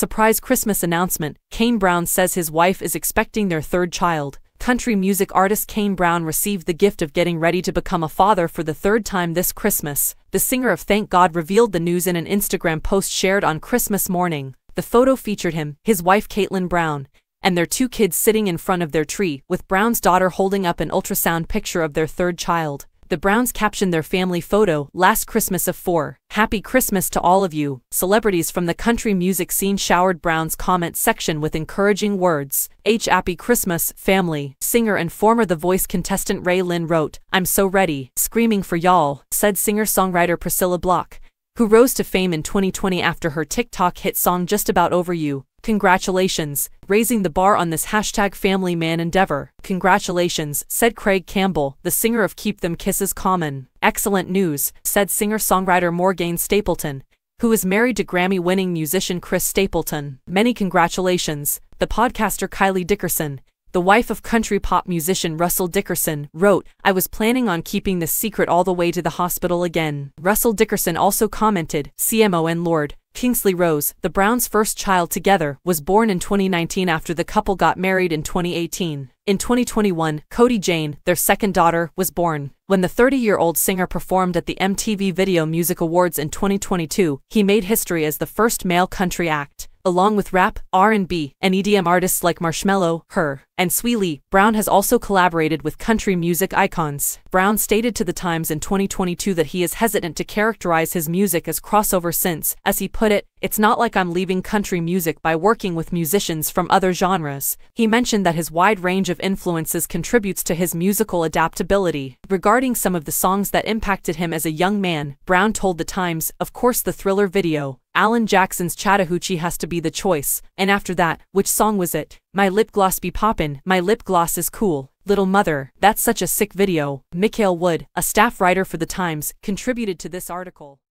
surprise Christmas announcement, Kane Brown says his wife is expecting their third child. Country music artist Kane Brown received the gift of getting ready to become a father for the third time this Christmas. The singer of Thank God revealed the news in an Instagram post shared on Christmas morning. The photo featured him, his wife Katelyn Brown, and their two kids sitting in front of their tree, with Brown's daughter holding up an ultrasound picture of their third child. The Browns captioned their family photo, Last Christmas of Four. Happy Christmas to all of you. Celebrities from the country music scene showered Brown's comment section with encouraging words. H. Happy Christmas, family. Singer and former The Voice contestant RaeLynn wrote, I'm so ready, screaming for y'all, said singer-songwriter Priscilla Block, who rose to fame in 2020 after her TikTok hit song Just About Over You. Congratulations, raising the bar on this hashtag family man endeavor. Congratulations, said Craig Campbell, the singer of Keep Them Kisses Comin'. Excellent news, said singer-songwriter Morgane Stapleton, who is married to Grammy-winning musician Chris Stapleton. Many congratulations, the podcaster Kylie Dickerson, the wife of country pop musician Russell Dickerson, wrote, I was planning on keeping this secret all the way to the hospital again. Russell Dickerson also commented, CMO and Lord, Kingsley Rose, the Browns' first child together, was born in 2019 after the couple got married in 2018. In 2021, Kodi Jane, their second daughter, was born. When the 30-year-old singer performed at the MTV Video Music Awards in 2022, he made history as the first male country act along with rap, R&B, and EDM artists like Marshmello, H.E.R., and Swae Brown has also collaborated with country music icons. Brown stated to The Times in 2022 that he is hesitant to characterize his music as crossover since, as he put it, it's not like I'm leaving country music by working with musicians from other genres. He mentioned that his wide range of influences contributes to his musical adaptability. Regarding some of the songs that impacted him as a young man, Brown told The Times, of course the Thriller video, Alan Jackson's Chattahoochee has to be the choice, and after that, which song was it? My lip gloss be poppin', my lip gloss is cool. Little Mother, that's such a sick video. Mikael Wood, a staff writer for The Times, contributed to this article.